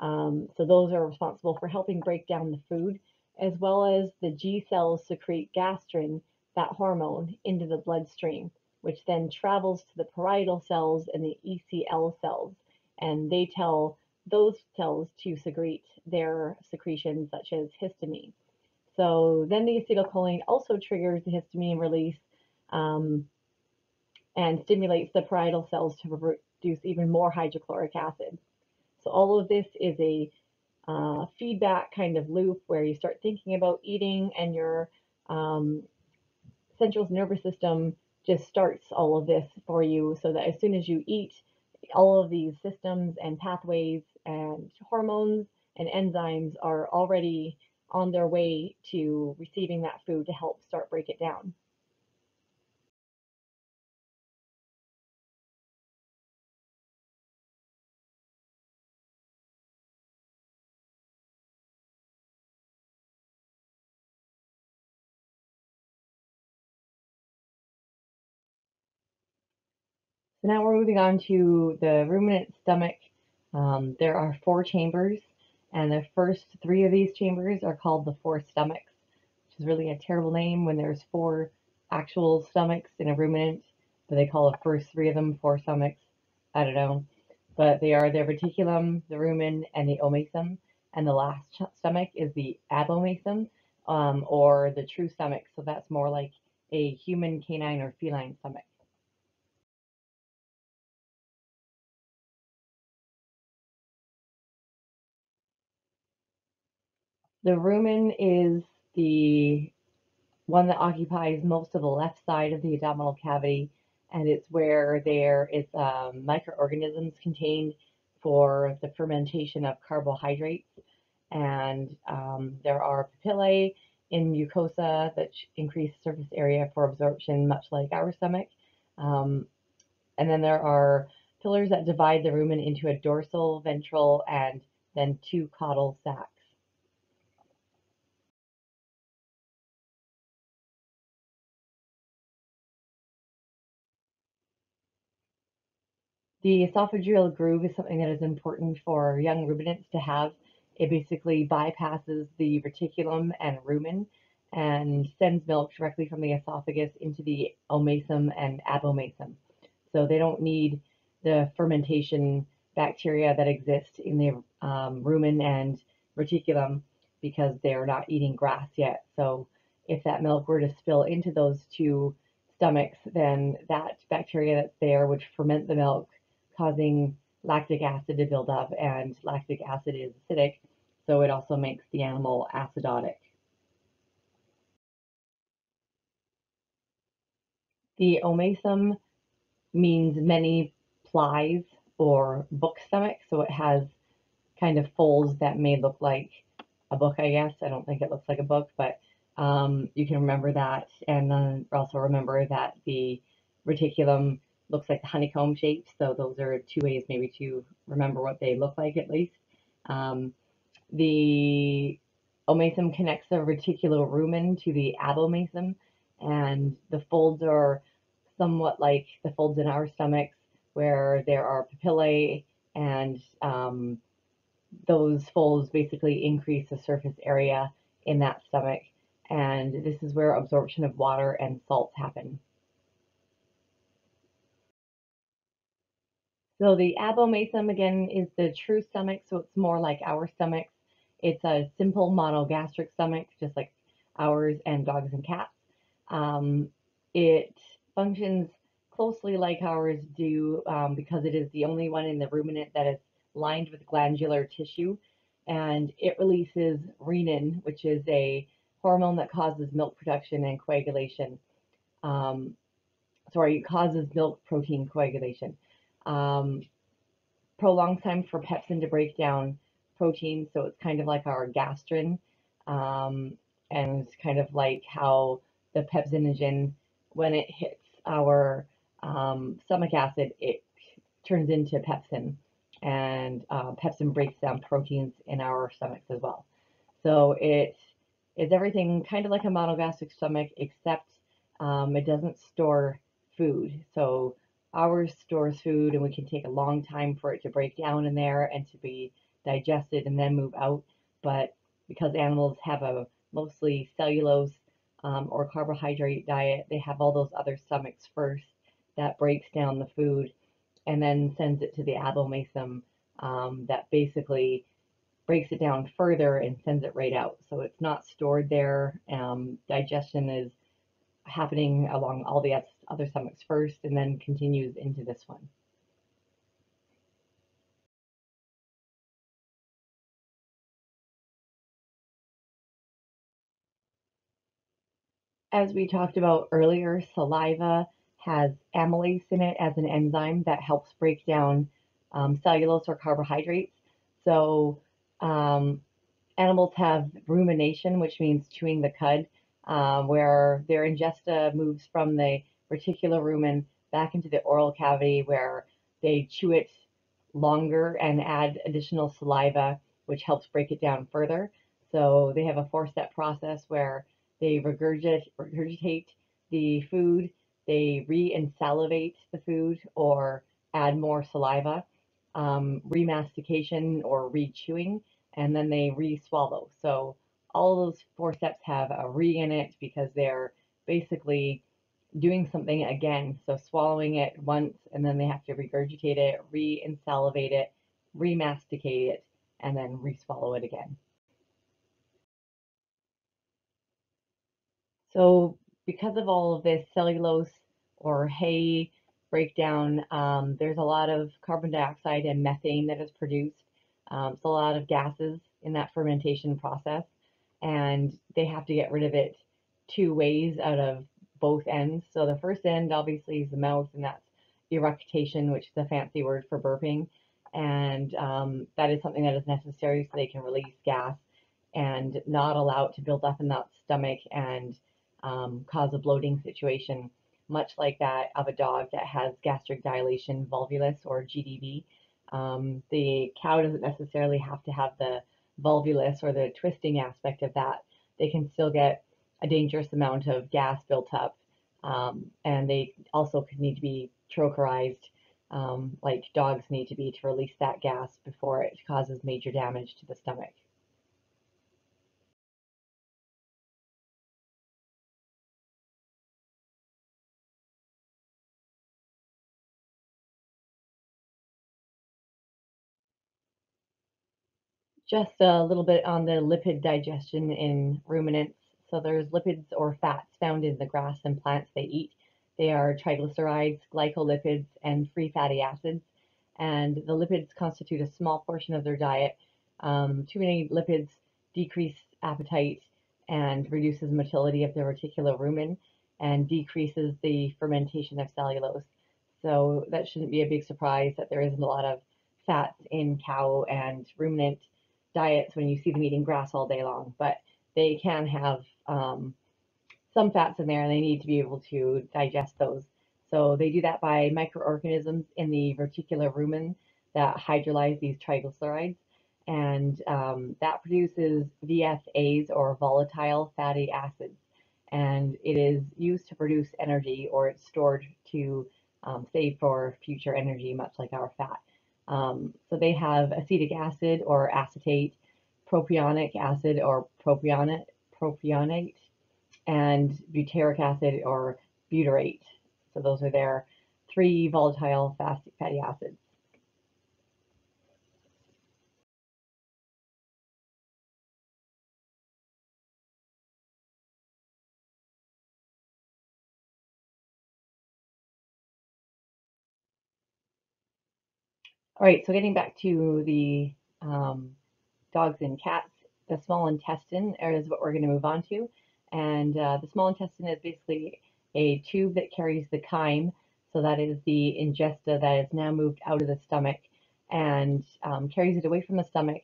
S1: Um, so those are responsible for helping break down the food, as well as the G cells secrete gastrin, that hormone, into the bloodstream, which then travels to the parietal cells and the ECL cells, and they tell those cells to secrete their secretions such as histamine. So then the acetylcholine also triggers the histamine release um, and stimulates the parietal cells to produce even more hydrochloric acid. So all of this is a uh, feedback kind of loop where you start thinking about eating and your um, central nervous system just starts all of this for you so that as soon as you eat, all of these systems and pathways and hormones and enzymes are already on their way to receiving that food to help start break it down. So now we're moving on to the ruminant stomach. Um, there are four chambers, and the first three of these chambers are called the forestomachs, which is really a terrible name when there's four actual stomachs in a ruminant, but they call the first three of them forestomachs. I don't know. But they are the reticulum, the rumen, and the omasum. And the last stomach is the abomasum, um, or the true stomach. So that's more like a human, canine, or feline stomach. The rumen is the one that occupies most of the left side of the abdominal cavity, and it's where there is um, microorganisms contained for the fermentation of carbohydrates. And um, there are papillae in mucosa that increase surface area for absorption, much like our stomach. Um, and then there are pillars that divide the rumen into a dorsal, ventral, and then two caudal sacs. The esophageal groove is something that is important for young ruminants to have. It basically bypasses the reticulum and rumen and sends milk directly from the esophagus into the omasum and abomasum. So they don't need the fermentation bacteria that exist in the um, rumen and reticulum because they're not eating grass yet. So if that milk were to spill into those two stomachs, then that bacteria that's there would ferment the milk causing lactic acid to build up, and lactic acid is acidic, so it also makes the animal acidotic. The omasum means many plies or book stomach, so it has kind of folds that may look like a book, I guess. I don't think it looks like a book, but um, you can remember that. And then also remember that the reticulum looks like the honeycomb shape. So those are two ways maybe to remember what they look like at least. Um, the omasum connects the reticulorumen to the abomasum, and the folds are somewhat like the folds in our stomachs, where there are papillae, and um, those folds basically increase the surface area in that stomach. And this is where absorption of water and salts happen. So the abomasum again is the true stomach, so it's more like our stomachs. It's a simple monogastric stomach, just like ours and dogs and cats. Um, it functions closely like ours do um, because it is the only one in the ruminant that is lined with glandular tissue and it releases rennin, which is a hormone that causes milk production and coagulation. Um, sorry, causes milk protein coagulation. Um, prolongs time for pepsin to break down protein, so it's kind of like our gastrin, um, and it's kind of like how the pepsinogen, when it hits our um, stomach acid, it turns into pepsin, and uh, pepsin breaks down proteins in our stomachs as well. So it is everything kind of like a monogastric stomach, except um, it doesn't store food. So ours stores food, and we can take a long time for it to break down in there and to be digested and then move out. But because animals have a mostly cellulose um, or carbohydrate diet, they have all those other stomachs first that breaks down the food and then sends it to the abomasum um, that basically breaks it down further and sends it right out. So it's not stored there. Um, digestion is happening along all the other stomachs first and then continues into this one. As we talked about earlier, saliva has amylase in it as an enzyme that helps break down um, cellulose or carbohydrates. So um, animals have rumination, which means chewing the cud, um, where their ingesta moves from the reticular rumen back into the oral cavity, where they chew it longer and add additional saliva, which helps break it down further. So they have a four step process where they regurgitate, the food, they re-ensalivate the food or add more saliva, um, remastication or re-chewing, and then they re-swallow. So all those four steps have a re in it because they're basically doing something again. So swallowing it once and then they have to regurgitate it, re-insalivate it, remasticate it, and then re-swallow it again. So because of all of this cellulose or hay breakdown, um, there's a lot of carbon dioxide and methane that is produced. Um, so a lot of gases in that fermentation process, and they have to get rid of it two ways out of both ends. So the first end obviously is the mouth, and that's eructation, which is a fancy word for burping. And um, that is something that is necessary so they can release gas and not allow it to build up in that stomach and um, cause a bloating situation, much like that of a dog that has gastric dilation volvulus or GDV. Um, the cow doesn't necessarily have to have the volvulus or the twisting aspect of that. They can still get a dangerous amount of gas built up, um, and they also could need to be trocarized, um, like dogs need to be to release that gas before it causes major damage to the stomach. Just a little bit on the lipid digestion in ruminants. So there's lipids or fats found in the grass and plants they eat. They are triglycerides, glycolipids, and free fatty acids. And the lipids constitute a small portion of their diet. Um, too many lipids decrease appetite and reduces motility of the reticular rumen and decreases the fermentation of cellulose. So that shouldn't be a big surprise that there isn't a lot of fats in cow and ruminant diets when you see them eating grass all day long, but they can have um, some fats in there and they need to be able to digest those. So they do that by microorganisms in the reticular rumen that hydrolyze these triglycerides. And um, that produces VFAs or volatile fatty acids. And it is used to produce energy or it's stored to um, save for future energy, much like our fat. Um, so they have acetic acid or acetate, propionic acid or propionate, propionate and butyric acid or butyrate. So those are their three volatile fatty acids. All right, so getting back to the um, dogs and cats, the small intestine is what we're going to move on to. And uh, the small intestine is basically a tube that carries the chyme. So that is the ingesta that is now moved out of the stomach and um, carries it away from the stomach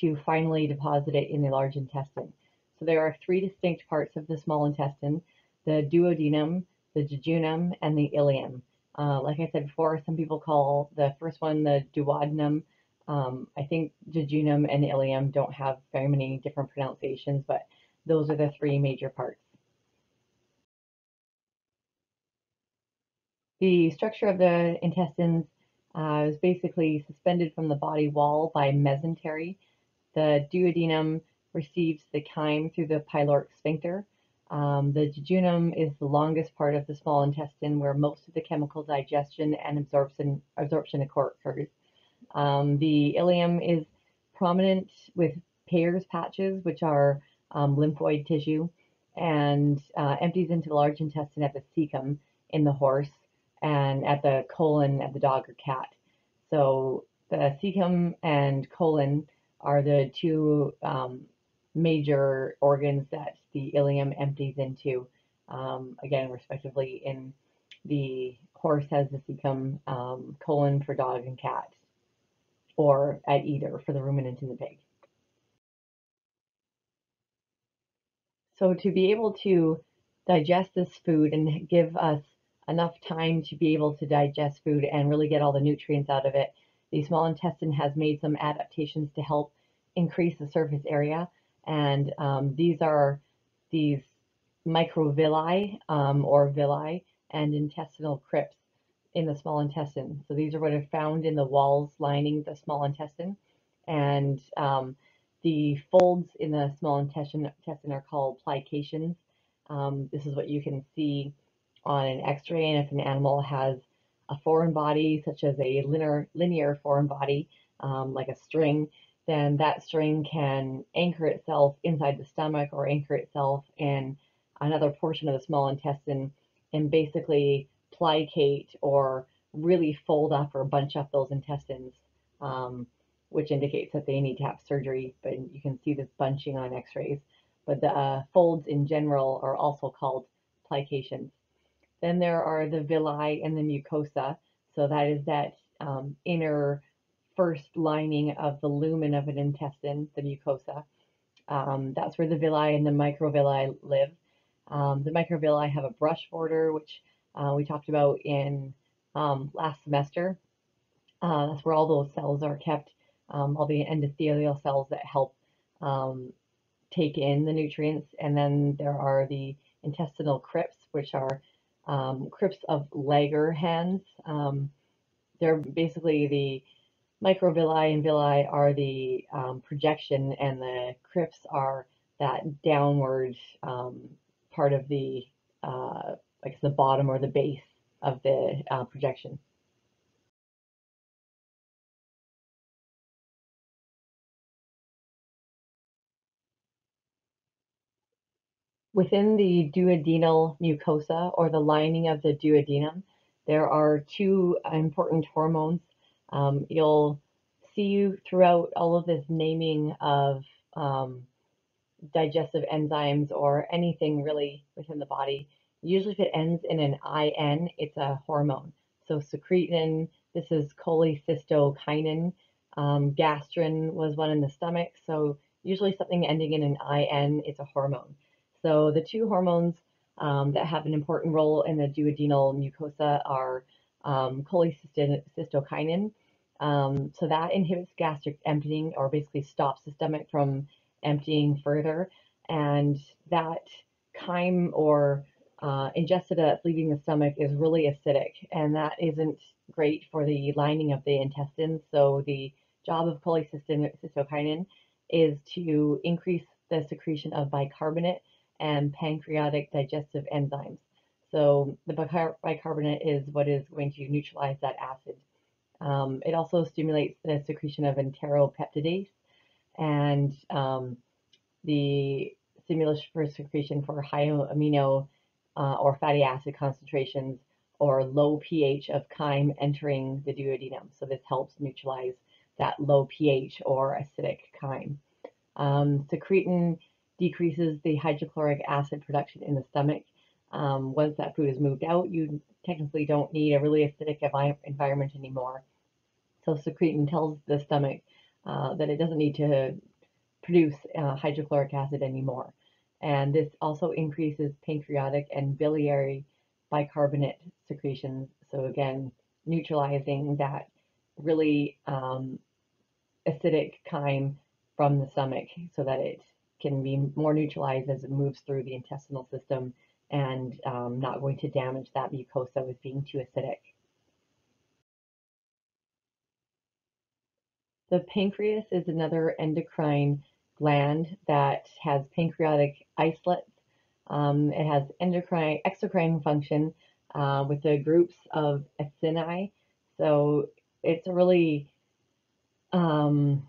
S1: to finally deposit it in the large intestine. So there are three distinct parts of the small intestine, the duodenum, the jejunum, and the ileum. Uh, like I said before, some people call the first one the duodenum. Um, I think jejunum and ileum don't have very many different pronunciations, but those are the three major parts. The structure of the intestines uh, is basically suspended from the body wall by mesentery. The duodenum receives the chyme through the pyloric sphincter. Um, the jejunum is the longest part of the small intestine where most of the chemical digestion and absorption, absorption occurs. Um, the ileum is prominent with Peyer's patches, which are um, lymphoid tissue, and uh, empties into the large intestine at the cecum in the horse and at the colon at the dog or cat. So the cecum and colon are the two um, major organs that the ileum empties into, um, again, respectively, in the horse has the cecum, um, colon for dog and cat, or at either for the ruminant and the pig. So to be able to digest this food and give us enough time to be able to digest food and really get all the nutrients out of it, the small intestine has made some adaptations to help increase the surface area and um, these are these microvilli um, or villi and intestinal crypts in the small intestine. So these are what are found in the walls lining the small intestine. And um, the folds in the small intestine, intestine are called plications. Um, this is what you can see on an x-ray. And if an animal has a foreign body, such as a linear, linear foreign body, um, like a string, then that string can anchor itself inside the stomach or anchor itself in another portion of the small intestine and basically plicate or really fold up or bunch up those intestines, um, which indicates that they need to have surgery. But you can see this bunching on x-rays. But the uh, folds in general are also called plications. Then there are the villi and the mucosa. So that is that um, inner first lining of the lumen of an intestine, the mucosa. Um, that's where the villi and the microvilli live. Um, the microvilli have a brush border, which uh, we talked about in um, last semester. Uh, that's where all those cells are kept, um, all the endothelial cells that help um, take in the nutrients. And then there are the intestinal crypts, which are um, crypts of Langerhans. they're basically the microvilli and villi are the um, projection and the crypts are that downward um, part of the, uh, like the bottom or the base of the uh, projection. Within the duodenal mucosa or the lining of the duodenum, there are two important hormones um, you'll see you throughout all of this naming of um, digestive enzymes or anything really within the body. Usually if it ends in an IN, it's a hormone. So secretin, this is cholecystokinin. Um, gastrin was one in the stomach. So usually something ending in an IN, it's a hormone. So the two hormones um, that have an important role in the duodenal mucosa are um, cholecystokinin, um, so that inhibits gastric emptying or basically stops the stomach from emptying further. And that chyme or uh, ingested that's leaving the stomach is really acidic, and that isn't great for the lining of the intestines. So the job of cholecystokinin is to increase the secretion of bicarbonate and pancreatic digestive enzymes. So the bicarbonate is what is going to neutralize that acid. Um, it also stimulates the secretion of enteropeptidase and um, the stimulus for secretion for high amino uh, or fatty acid concentrations or low pH of chyme entering the duodenum. So this helps neutralize that low pH or acidic chyme. Um, secretin decreases the hydrochloric acid production in the stomach. Um, once that food is moved out, you technically don't need a really acidic environment anymore. So secretin tells the stomach uh, that it doesn't need to produce uh, hydrochloric acid anymore. And this also increases pancreatic and biliary bicarbonate secretions. So again, neutralizing that really um, acidic chyme from the stomach so that it can be more neutralized as it moves through the intestinal system and um, not going to damage that mucosa with being too acidic. The pancreas is another endocrine gland that has pancreatic islets. Um, it has endocrine, exocrine function uh, with the groups of acini. So it's a really um,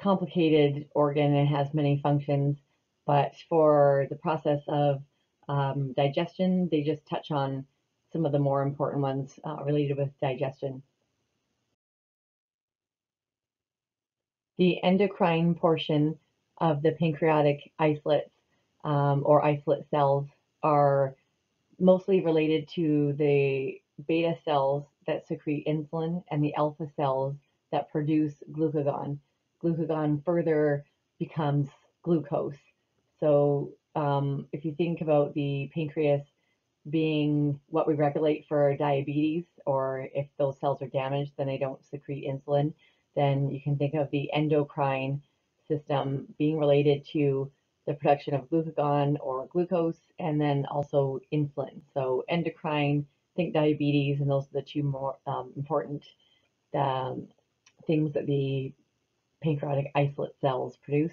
S1: complicated organ. It has many functions, but for the process of um, digestion, they just touch on some of the more important ones uh, related with digestion. The endocrine portion of the pancreatic islets um, or islet cells are mostly related to the beta cells that secrete insulin and the alpha cells that produce glucagon. Glucagon further becomes glucose. So um, if you think about the pancreas being what we regulate for diabetes, or if those cells are damaged, then they don't secrete insulin, then you can think of the endocrine system being related to the production of glucagon or glucose, and then also insulin. So endocrine, think diabetes, and those are the two more um, important um, things that the pancreatic islet cells produce.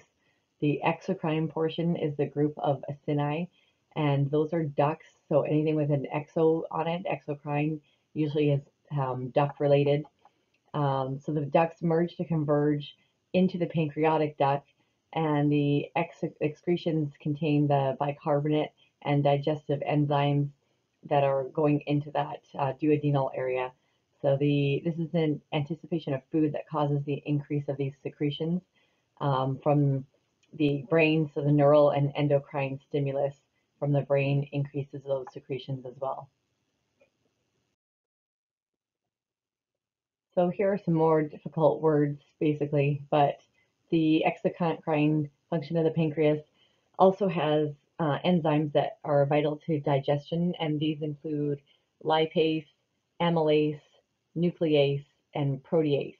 S1: The exocrine portion is the group of acini, and those are ducts. So anything with an exo on it, exocrine, usually is um, duct related. Um, so the ducts merge to converge into the pancreatic duct, and the ex excretions contain the bicarbonate and digestive enzymes that are going into that uh, duodenal area. So the this is an anticipation of food that causes the increase of these secretions um, from the brain. So the neural and endocrine stimulus from the brain increases those secretions as well. So here are some more difficult words, basically, but the exocrine function of the pancreas also has uh, enzymes that are vital to digestion, and these include lipase, amylase, nuclease, and protease.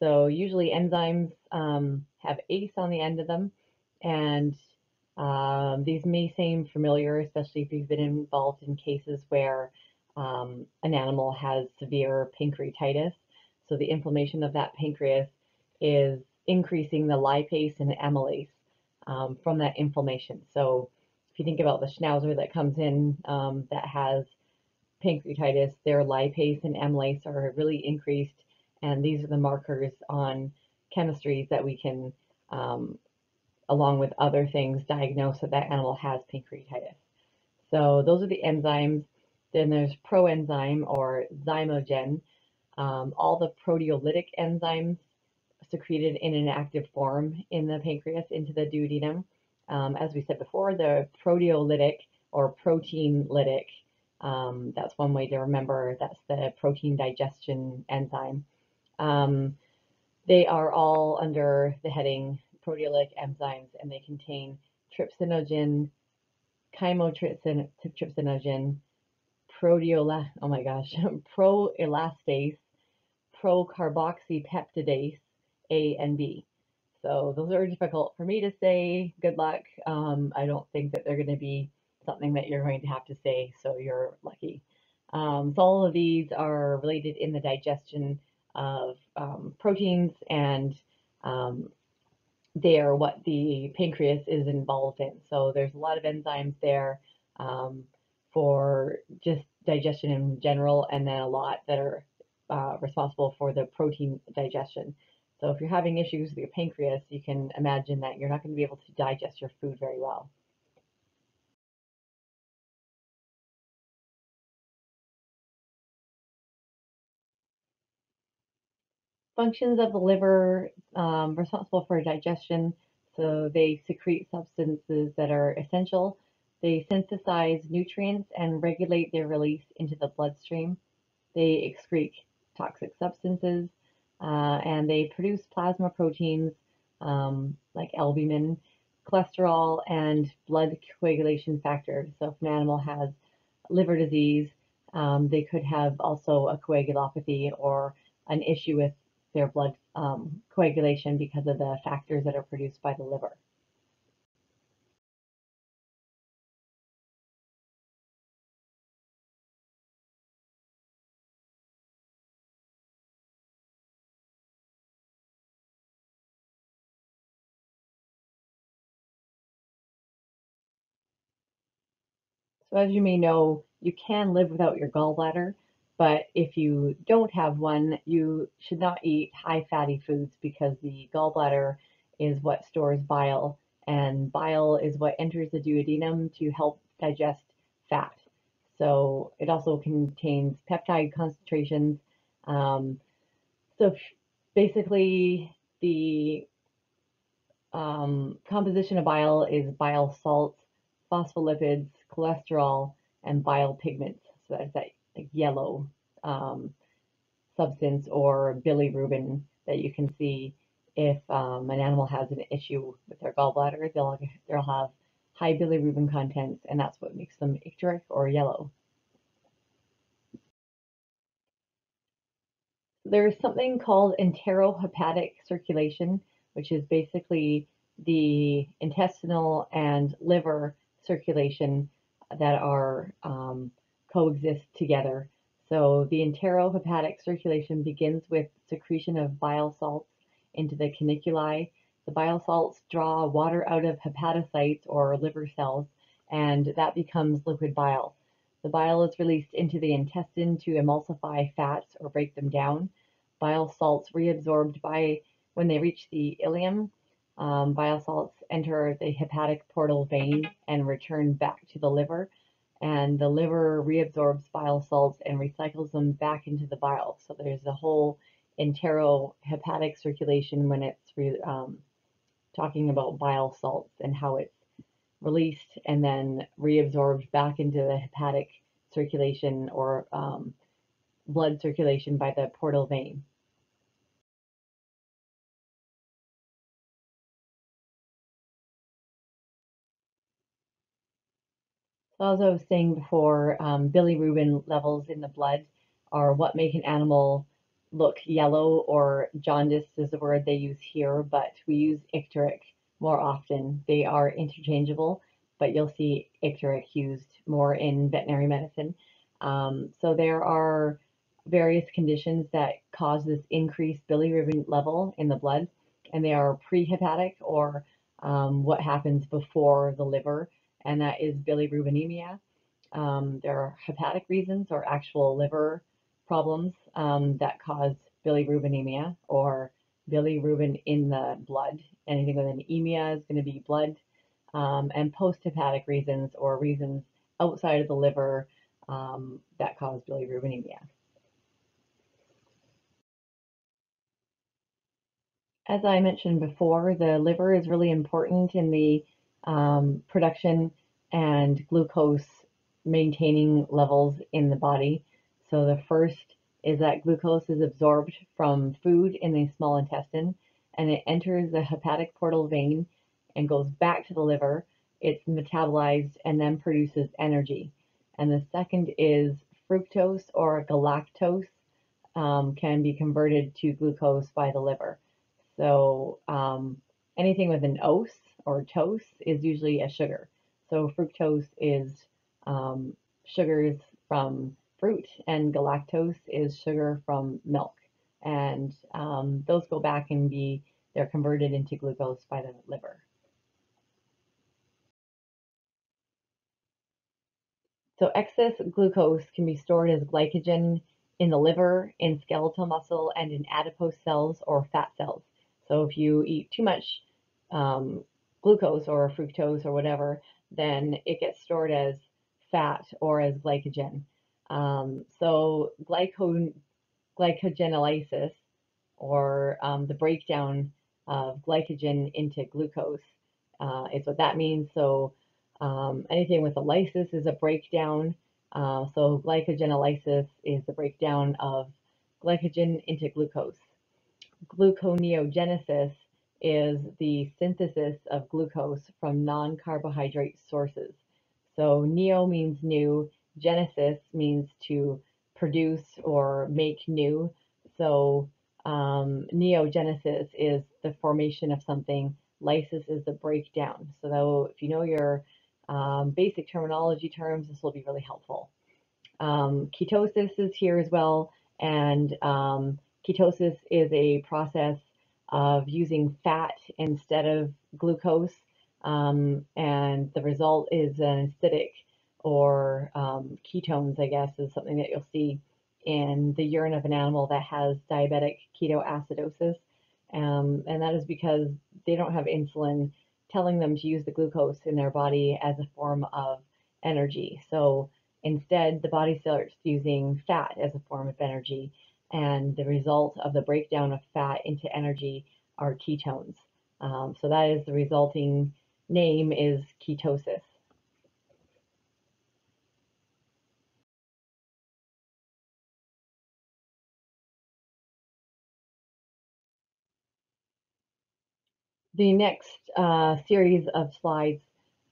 S1: So usually enzymes um, have ACE on the end of them, and um, these may seem familiar, especially if you've been involved in cases where um, an animal has severe pancreatitis. So the inflammation of that pancreas is increasing the lipase and amylase um, from that inflammation. So if you think about the schnauzer that comes in um, that has pancreatitis, their lipase and amylase are really increased, and these are the markers on chemistries that we can, um, along with other things, diagnose that that animal has pancreatitis. So those are the enzymes. Then there's proenzyme or zymogen, um, all the proteolytic enzymes secreted in an active form in the pancreas into the duodenum. Um, as we said before, the proteolytic or protein lytic um, that's one way to remember. That's the protein digestion enzyme. Um, they are all under the heading proteolytic enzymes, and they contain trypsinogen, chymotrypsinogen, proteola, oh my gosh, [laughs] proelastase, procarboxypeptidase, A and B. So those are difficult for me to say. Good luck. Um, I don't think that they're going to be something that you're going to have to say, so you're lucky. Um, so all of these are related in the digestion of um, proteins and um, they are what the pancreas is involved in. So there's a lot of enzymes there um, for just digestion in general and then a lot that are uh, responsible for the protein digestion. So if you're having issues with your pancreas, you can imagine that you're not going to be able to digest your food very well. Functions of the liver um, responsible for digestion. So they secrete substances that are essential. They synthesize nutrients and regulate their release into the bloodstream. They excrete toxic substances uh, and they produce plasma proteins um, like albumin, cholesterol, and blood coagulation factor. So if an animal has liver disease, um, they could have also a coagulopathy or an issue with their blood um, coagulation because of the factors that are produced by the liver. So as you may know, you can live without your gallbladder, but if you don't have one, you should not eat high fatty foods because the gallbladder is what stores bile, and bile is what enters the duodenum to help digest fat. So it also contains peptide concentrations. Um, so basically, the um, composition of bile is bile salts, phospholipids, cholesterol, and bile pigments. So that's that like yellow um, substance or bilirubin that you can see if um, an animal has an issue with their gallbladder. They'll they'll have high bilirubin contents, and that's what makes them icteric or yellow. There's something called enterohepatic circulation, which is basically the intestinal and liver circulation that are um, coexist together. So the enterohepatic circulation begins with secretion of bile salts into the caniculi. The bile salts draw water out of hepatocytes or liver cells, and that becomes liquid bile. The bile is released into the intestine to emulsify fats or break them down. Bile salts reabsorbed by when they reach the ileum um, bile salts enter the hepatic portal vein and return back to the liver, and the liver reabsorbs bile salts and recycles them back into the bile. So there's a whole enterohepatic circulation when it's re, um, talking about bile salts and how it's released and then reabsorbed back into the hepatic circulation or um, blood circulation by the portal vein. So as I was saying before, um, bilirubin levels in the blood are what make an animal look yellow or jaundice is the word they use here, but we use icteric more often. They are interchangeable, but you'll see icteric used more in veterinary medicine. Um, so there are various conditions that cause this increased bilirubin level in the blood, and they are prehepatic or um, what happens before the liver and that is bilirubinemia. Um, there are hepatic reasons or actual liver problems um, that cause bilirubinemia or bilirubin in the blood. Anything with anemia is going to be blood. Um, and post-hepatic reasons or reasons outside of the liver um, that cause bilirubinemia. As I mentioned before, the liver is really important in the um, production and glucose maintaining levels in the body. So the first is that glucose is absorbed from food in the small intestine and it enters the hepatic portal vein and goes back to the liver. It's metabolized and then produces energy. And the second is fructose or galactose um, can be converted to glucose by the liver. So um, anything with an os or toast is usually a sugar. So fructose is um, sugars from fruit, and galactose is sugar from milk. And um, those go back and be they're converted into glucose by the liver. So excess glucose can be stored as glycogen in the liver, in skeletal muscle, and in adipose cells or fat cells. So if you eat too much um, glucose or fructose or whatever, then it gets stored as fat or as glycogen. Um, so glyco glycogenolysis or um, the breakdown of glycogen into glucose uh, is what that means. So um, anything with a lysis is a breakdown. Uh, so glycogenolysis is the breakdown of glycogen into glucose. Gluconeogenesis is the synthesis of glucose from non-carbohydrate sources. So neo means new, genesis means to produce or make new. So um, neogenesis is the formation of something. Lysis is the breakdown. So if you know your um, basic terminology terms, this will be really helpful. Um, ketosis is here as well, and um, ketosis is a process of using fat instead of glucose, um, and the result is an acidic or um, ketones, I guess, is something that you'll see in the urine of an animal that has diabetic ketoacidosis. Um, and that is because they don't have insulin telling them to use the glucose in their body as a form of energy. So instead, the body starts using fat as a form of energy. And the result of the breakdown of fat into energy are ketones. Um, so that is the resulting name is ketosis. the next uh, series of slides,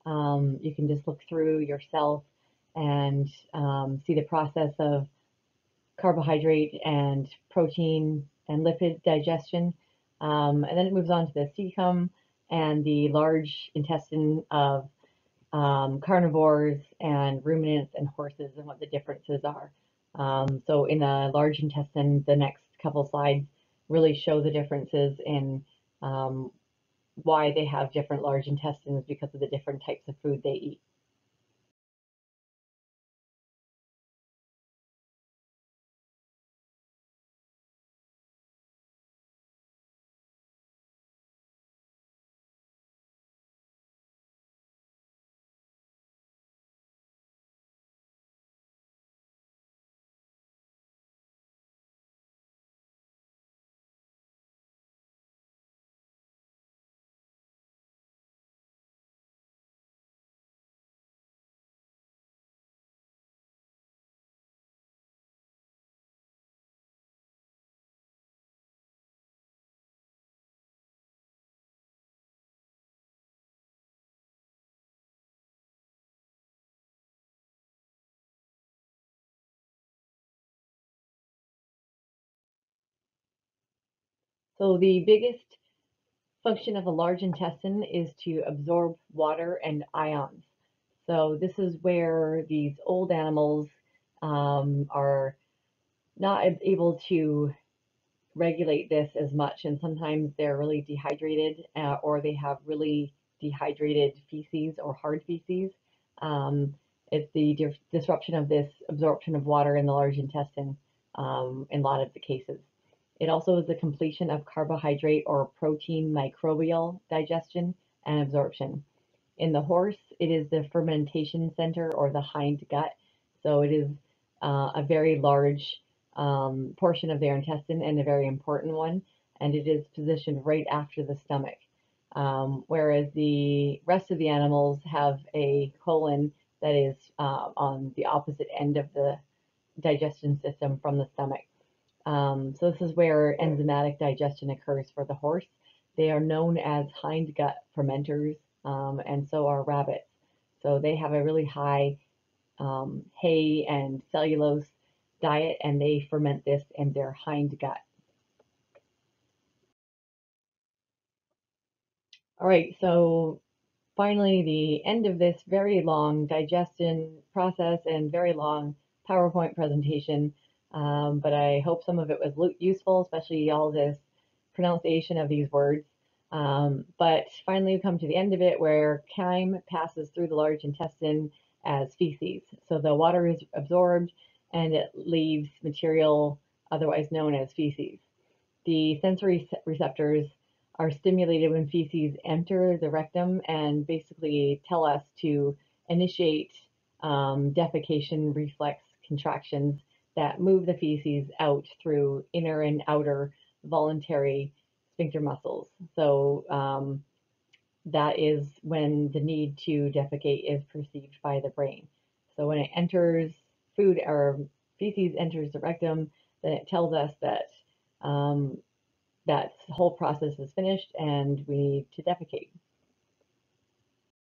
S1: um, you can just look through yourself and um, see the process of carbohydrate and protein and lipid digestion. Um, and then it moves on to the cecum and the large intestine of um, carnivores and ruminants and horses and what the differences are. Um, so in the large intestine, the next couple slides really show the differences in um, why they have different large intestines because of the different types of food they eat. So the biggest function of the large intestine is to absorb water and ions. So this is where these old animals um, are not able to regulate this as much, and sometimes they're really dehydrated uh, or they have really dehydrated feces or hard feces. Um, it's the di disruption of this absorption of water in the large intestine um, in a lot of the cases. It also is the completion of carbohydrate or protein microbial digestion and absorption. In the horse, it is the fermentation center or the hind gut. So it is uh, a very large um, portion of their intestine and a very important one, and it is positioned right after the stomach. Um, whereas the rest of the animals have a colon that is uh, on the opposite end of the digestion system from the stomach. Um, so this is where enzymatic digestion occurs for the horse. They are known as hindgut fermenters, um, and so are rabbits. So they have a really high um, hay and cellulose diet, and they ferment this in their hindgut. All right, so finally, the end of this very long digestion process and very long PowerPoint presentation um, but I hope some of it was useful, especially all this pronunciation of these words. Um, but finally, we come to the end of it where chyme passes through the large intestine as feces. So the water is absorbed and it leaves material otherwise known as feces. The sensory receptors are stimulated when feces enter the rectum and basically tell us to initiate um, defecation reflex contractions that move the feces out through inner and outer voluntary sphincter muscles. So um, that is when the need to defecate is perceived by the brain. So when it enters food or feces enters the rectum, then it tells us that um, that whole process is finished and we need to defecate.